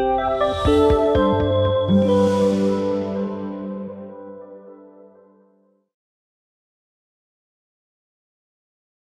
Música